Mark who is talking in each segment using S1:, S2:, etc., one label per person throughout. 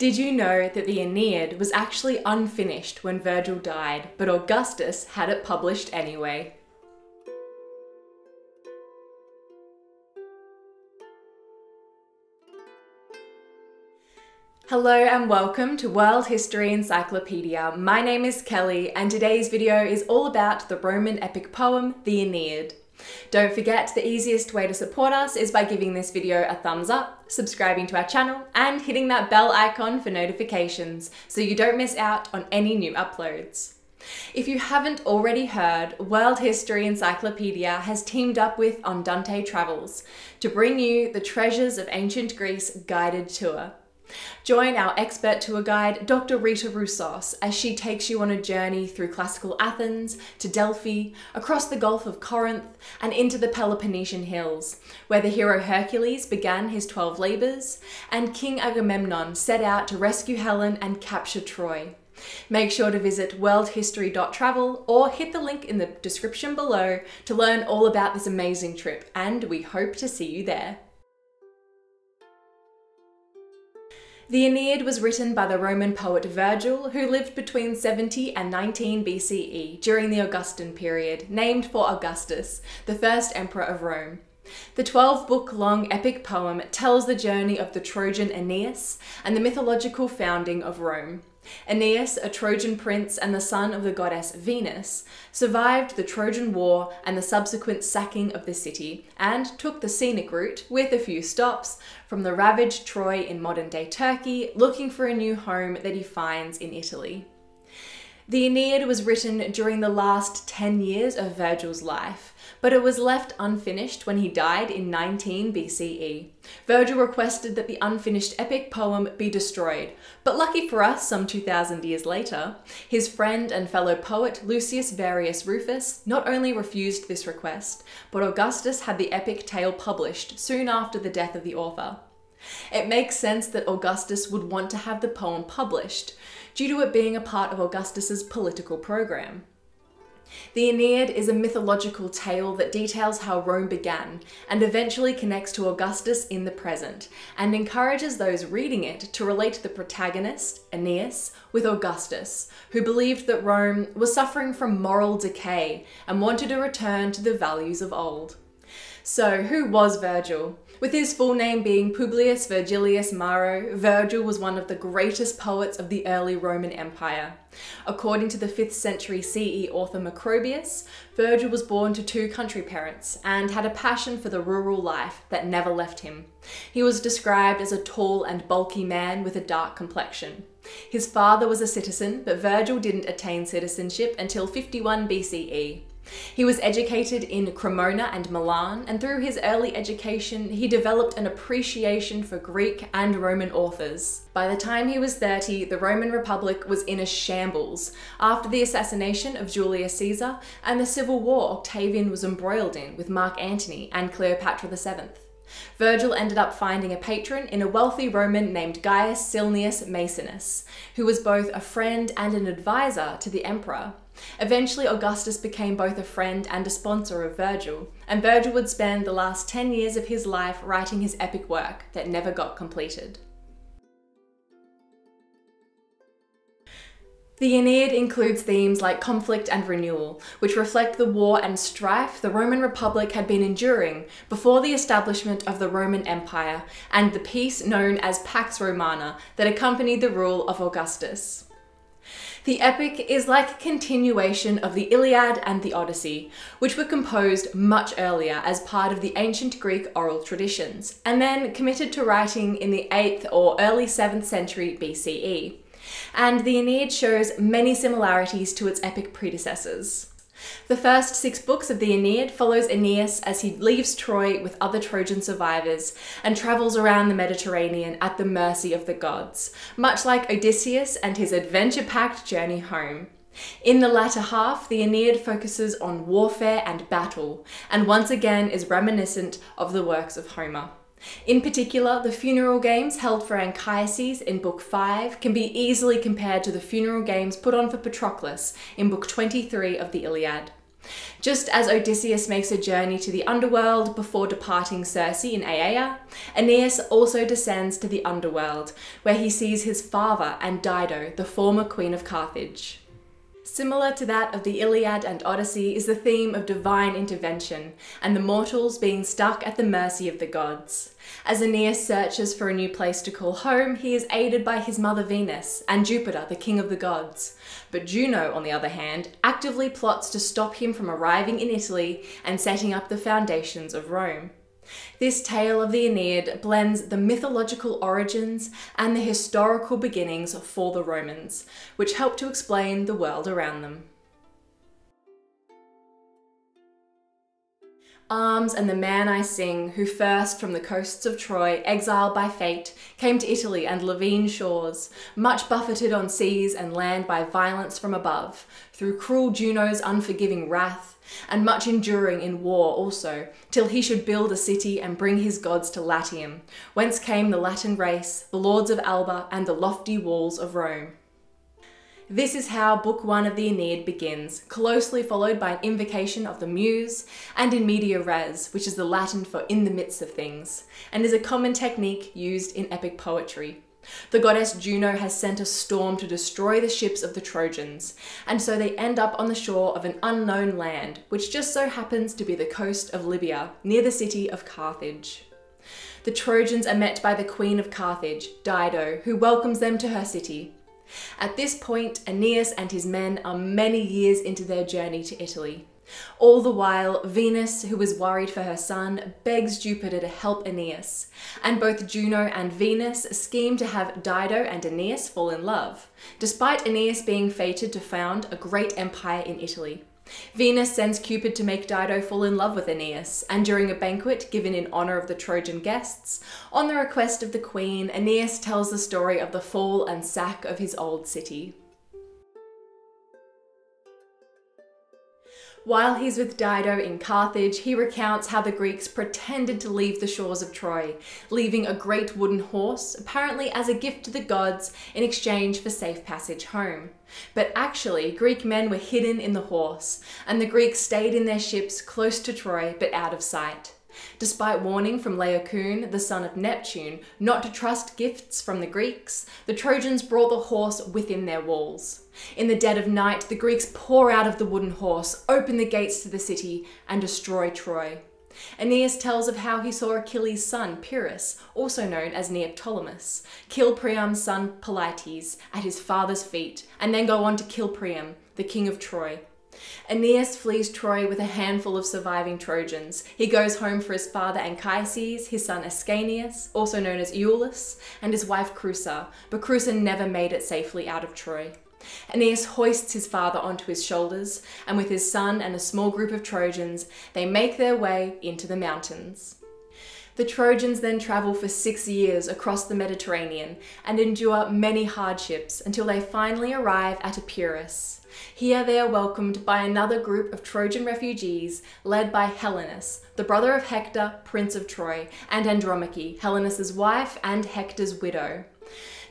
S1: Did you know that the Aeneid was actually unfinished when Virgil died, but Augustus had it published anyway? Hello and welcome to World History Encyclopedia. My name is Kelly and today's video is all about the Roman epic poem, the Aeneid. Don't forget the easiest way to support us is by giving this video a thumbs up, subscribing to our channel, and hitting that bell icon for notifications so you don't miss out on any new uploads. If you haven't already heard, World History Encyclopedia has teamed up with Andante Travels to bring you the Treasures of Ancient Greece guided tour. Join our expert tour guide, Dr. Rita Roussos, as she takes you on a journey through classical Athens to Delphi, across the Gulf of Corinth, and into the Peloponnesian Hills, where the hero Hercules began his 12 labours, and King Agamemnon set out to rescue Helen and capture Troy. Make sure to visit worldhistory.travel or hit the link in the description below to learn all about this amazing trip, and we hope to see you there. The Aeneid was written by the Roman poet Virgil, who lived between 70 and 19 BCE during the Augustan period, named for Augustus, the first emperor of Rome. The 12 book long epic poem tells the journey of the Trojan Aeneas and the mythological founding of Rome. Aeneas, a Trojan prince and the son of the goddess Venus, survived the Trojan War and the subsequent sacking of the city, and took the scenic route, with a few stops, from the ravaged Troy in modern day Turkey, looking for a new home that he finds in Italy. The Aeneid was written during the last 10 years of Virgil's life, but it was left unfinished when he died in 19 BCE. Virgil requested that the unfinished epic poem be destroyed, but lucky for us, some 2,000 years later, his friend and fellow poet Lucius Varius Rufus not only refused this request, but Augustus had the epic tale published soon after the death of the author. It makes sense that Augustus would want to have the poem published, due to it being a part of Augustus's political program. The Aeneid is a mythological tale that details how Rome began and eventually connects to Augustus in the present and encourages those reading it to relate the protagonist, Aeneas, with Augustus, who believed that Rome was suffering from moral decay and wanted to return to the values of old. So, who was Virgil? With his full name being Publius Vergilius Maro, Virgil was one of the greatest poets of the early Roman Empire. According to the 5th century CE author Macrobius, Virgil was born to two country parents and had a passion for the rural life that never left him. He was described as a tall and bulky man with a dark complexion. His father was a citizen, but Virgil didn't attain citizenship until 51 BCE. He was educated in Cremona and Milan, and through his early education, he developed an appreciation for Greek and Roman authors. By the time he was 30, the Roman Republic was in a shambles after the assassination of Julius Caesar and the civil war Octavian was embroiled in with Mark Antony and Cleopatra VII. Virgil ended up finding a patron in a wealthy Roman named Gaius Cilnius Maecenas, who was both a friend and an advisor to the emperor. Eventually, Augustus became both a friend and a sponsor of Virgil, and Virgil would spend the last 10 years of his life writing his epic work that never got completed. The Aeneid includes themes like conflict and renewal, which reflect the war and strife the Roman Republic had been enduring before the establishment of the Roman Empire and the peace known as Pax Romana that accompanied the rule of Augustus. The epic is like a continuation of the Iliad and the Odyssey, which were composed much earlier as part of the ancient Greek oral traditions, and then committed to writing in the 8th or early 7th century BCE. And the Aeneid shows many similarities to its epic predecessors. The first six books of the Aeneid follows Aeneas as he leaves Troy with other Trojan survivors and travels around the Mediterranean at the mercy of the gods, much like Odysseus and his adventure-packed journey home. In the latter half, the Aeneid focuses on warfare and battle, and once again is reminiscent of the works of Homer. In particular, the funeral games held for Anchises in Book 5 can be easily compared to the funeral games put on for Patroclus in Book 23 of the Iliad. Just as Odysseus makes a journey to the underworld before departing Circe in Aiaia, Aeneas also descends to the underworld, where he sees his father and Dido, the former queen of Carthage. Similar to that of the Iliad and Odyssey is the theme of divine intervention and the mortals being stuck at the mercy of the gods. As Aeneas searches for a new place to call home, he is aided by his mother Venus and Jupiter, the king of the gods. But Juno, on the other hand, actively plots to stop him from arriving in Italy and setting up the foundations of Rome. This tale of the Aeneid blends the mythological origins and the historical beginnings for the Romans, which help to explain the world around them. Arms and the man I sing, who first from the coasts of Troy, exiled by fate, came to Italy and Lavine shores, much buffeted on seas and land by violence from above, through cruel Juno's unforgiving wrath, and much enduring in war also, till he should build a city and bring his gods to Latium, whence came the Latin race, the lords of Alba, and the lofty walls of Rome. This is how Book 1 of the Aeneid begins, closely followed by an invocation of the Muse and in media res, which is the Latin for in the midst of things, and is a common technique used in epic poetry. The goddess Juno has sent a storm to destroy the ships of the Trojans, and so they end up on the shore of an unknown land, which just so happens to be the coast of Libya, near the city of Carthage. The Trojans are met by the queen of Carthage, Dido, who welcomes them to her city. At this point, Aeneas and his men are many years into their journey to Italy. All the while, Venus, who is worried for her son, begs Jupiter to help Aeneas, and both Juno and Venus scheme to have Dido and Aeneas fall in love, despite Aeneas being fated to found a great empire in Italy. Venus sends Cupid to make Dido fall in love with Aeneas, and during a banquet given in honour of the Trojan guests, on the request of the queen, Aeneas tells the story of the fall and sack of his old city. While he's with Dido in Carthage, he recounts how the Greeks pretended to leave the shores of Troy, leaving a great wooden horse, apparently as a gift to the gods in exchange for safe passage home. But actually, Greek men were hidden in the horse, and the Greeks stayed in their ships close to Troy but out of sight. Despite warning from Laocoon, the son of Neptune, not to trust gifts from the Greeks, the Trojans brought the horse within their walls. In the dead of night, the Greeks pour out of the wooden horse, open the gates to the city, and destroy Troy. Aeneas tells of how he saw Achilles' son, Pyrrhus, also known as Neoptolemus, kill Priam's son, Polites, at his father's feet, and then go on to kill Priam, the king of Troy. Aeneas flees Troy with a handful of surviving Trojans. He goes home for his father Anchises, his son Ascanius, also known as Iülus, and his wife Creusa, but Creusa never made it safely out of Troy. Aeneas hoists his father onto his shoulders, and with his son and a small group of Trojans, they make their way into the mountains. The Trojans then travel for six years across the Mediterranean and endure many hardships until they finally arrive at Epirus. Here they are welcomed by another group of Trojan refugees led by Helenus, the brother of Hector, Prince of Troy, and Andromache, Helenus' wife and Hector's widow.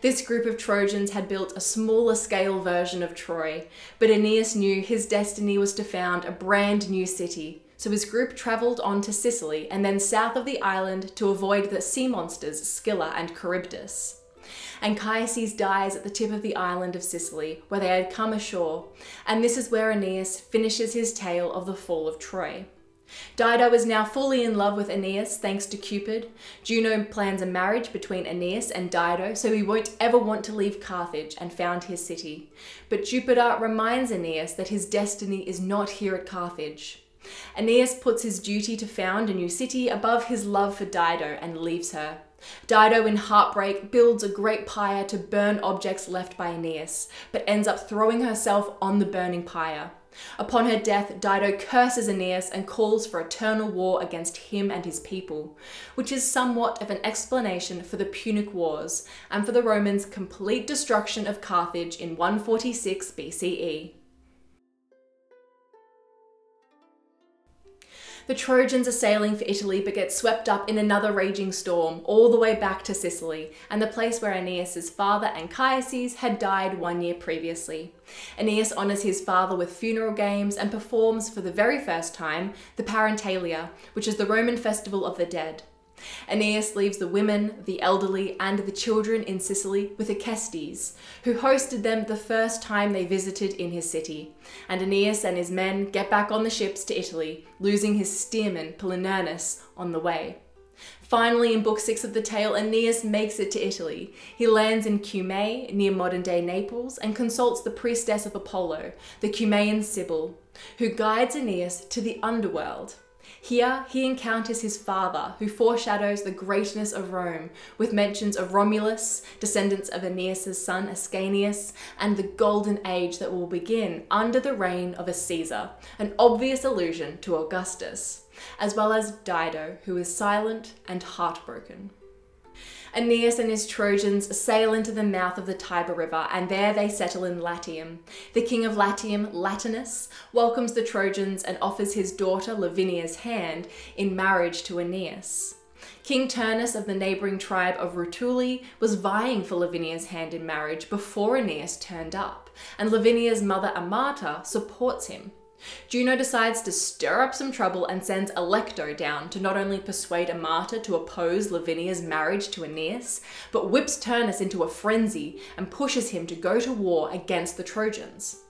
S1: This group of Trojans had built a smaller scale version of Troy, but Aeneas knew his destiny was to found a brand new city. So his group travelled on to Sicily and then south of the island to avoid the sea monsters Scylla and Charybdis. Anchises dies at the tip of the island of Sicily, where they had come ashore, and this is where Aeneas finishes his tale of the fall of Troy. Dido is now fully in love with Aeneas thanks to Cupid. Juno plans a marriage between Aeneas and Dido so he won't ever want to leave Carthage and found his city. But Jupiter reminds Aeneas that his destiny is not here at Carthage. Aeneas puts his duty to found a new city above his love for Dido and leaves her. Dido, in heartbreak, builds a great pyre to burn objects left by Aeneas, but ends up throwing herself on the burning pyre. Upon her death, Dido curses Aeneas and calls for eternal war against him and his people, which is somewhat of an explanation for the Punic Wars and for the Romans' complete destruction of Carthage in 146 BCE. The Trojans are sailing for Italy but get swept up in another raging storm all the way back to Sicily and the place where Aeneas's father Anchises had died one year previously. Aeneas honours his father with funeral games and performs for the very first time the Parentalia, which is the Roman festival of the dead. Aeneas leaves the women, the elderly, and the children in Sicily with Acestes, who hosted them the first time they visited in his city. And Aeneas and his men get back on the ships to Italy, losing his steersman Palinurus on the way. Finally, in Book 6 of the tale, Aeneas makes it to Italy. He lands in Cumae, near modern day Naples, and consults the priestess of Apollo, the Cumaean Sibyl, who guides Aeneas to the underworld. Here, he encounters his father, who foreshadows the greatness of Rome, with mentions of Romulus, descendants of Aeneas' son Ascanius, and the golden age that will begin under the reign of a Caesar, an obvious allusion to Augustus, as well as Dido, who is silent and heartbroken. Aeneas and his Trojans sail into the mouth of the Tiber River, and there they settle in Latium. The king of Latium, Latinus, welcomes the Trojans and offers his daughter Lavinia's hand in marriage to Aeneas. King Turnus of the neighbouring tribe of Rutuli was vying for Lavinia's hand in marriage before Aeneas turned up, and Lavinia's mother Amata supports him. Juno decides to stir up some trouble and sends Alecto down to not only persuade Amata to oppose Lavinia's marriage to Aeneas, but whips Turnus into a frenzy and pushes him to go to war against the Trojans.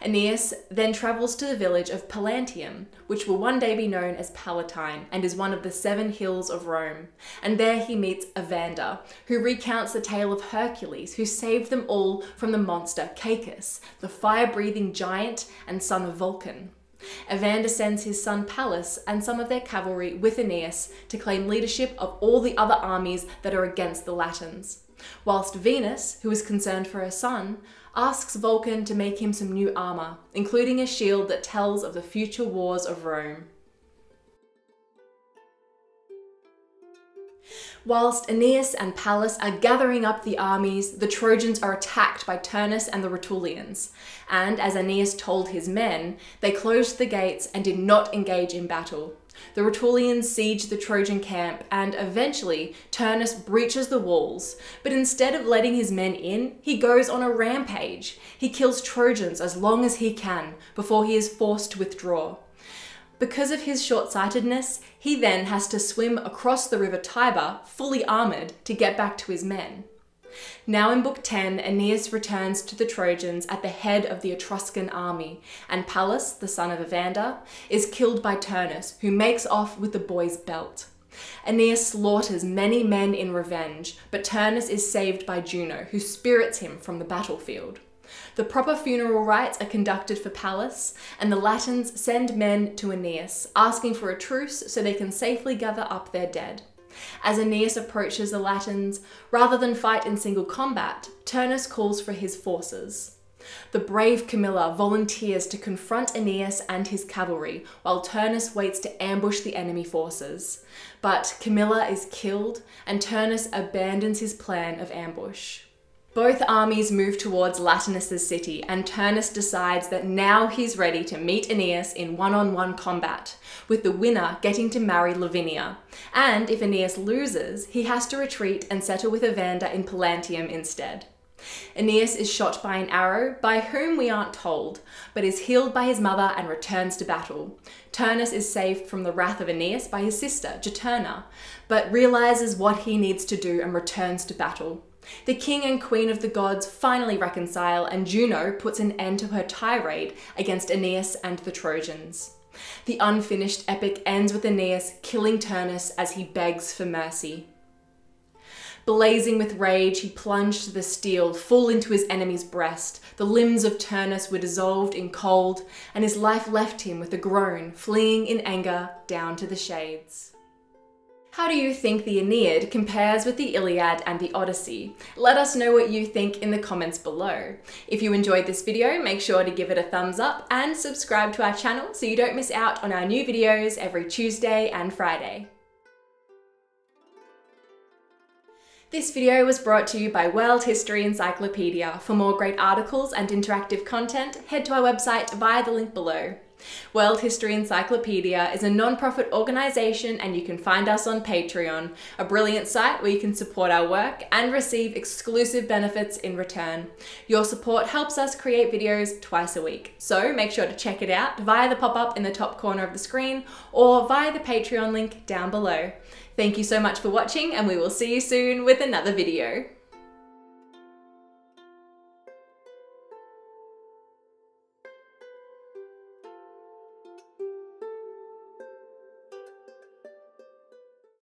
S1: Aeneas then travels to the village of Pallanteum, which will one day be known as Palatine and is one of the seven hills of Rome. And there he meets Evander, who recounts the tale of Hercules, who saved them all from the monster Cacus, the fire breathing giant and son of Vulcan. Evander sends his son Pallas and some of their cavalry with Aeneas to claim leadership of all the other armies that are against the Latins. Whilst Venus, who is concerned for her son, asks Vulcan to make him some new armour, including a shield that tells of the future wars of Rome. Whilst Aeneas and Pallas are gathering up the armies, the Trojans are attacked by Turnus and the Rutulians. And as Aeneas told his men, they closed the gates and did not engage in battle. The Rutulians siege the Trojan camp, and eventually Turnus breaches the walls. But instead of letting his men in, he goes on a rampage. He kills Trojans as long as he can before he is forced to withdraw. Because of his short sightedness, he then has to swim across the river Tiber, fully armoured, to get back to his men. Now in Book 10, Aeneas returns to the Trojans at the head of the Etruscan army, and Pallas, the son of Evander, is killed by Turnus, who makes off with the boy's belt. Aeneas slaughters many men in revenge, but Turnus is saved by Juno, who spirits him from the battlefield. The proper funeral rites are conducted for Pallas, and the Latins send men to Aeneas, asking for a truce so they can safely gather up their dead. As Aeneas approaches the Latins, rather than fight in single combat, Turnus calls for his forces. The brave Camilla volunteers to confront Aeneas and his cavalry, while Turnus waits to ambush the enemy forces. But Camilla is killed, and Turnus abandons his plan of ambush. Both armies move towards Latinus' city, and Turnus decides that now he's ready to meet Aeneas in one on one combat, with the winner getting to marry Lavinia. And if Aeneas loses, he has to retreat and settle with Evander in Pallanteum instead. Aeneas is shot by an arrow, by whom we aren't told, but is healed by his mother and returns to battle. Turnus is saved from the wrath of Aeneas by his sister, Juturna, but realizes what he needs to do and returns to battle. The king and queen of the gods finally reconcile, and Juno puts an end to her tirade against Aeneas and the Trojans. The unfinished epic ends with Aeneas killing Turnus as he begs for mercy. Blazing with rage, he plunged the steel full into his enemy's breast. The limbs of Turnus were dissolved in cold, and his life left him with a groan, fleeing in anger down to the shades. How do you think the Aeneid compares with the Iliad and the Odyssey? Let us know what you think in the comments below. If you enjoyed this video, make sure to give it a thumbs up and subscribe to our channel so you don't miss out on our new videos every Tuesday and Friday. This video was brought to you by World History Encyclopedia. For more great articles and interactive content, head to our website via the link below. World History Encyclopedia is a non-profit organisation and you can find us on Patreon, a brilliant site where you can support our work and receive exclusive benefits in return. Your support helps us create videos twice a week, so make sure to check it out via the pop-up in the top corner of the screen or via the Patreon link down below. Thank you so much for watching and we will see you soon with another video.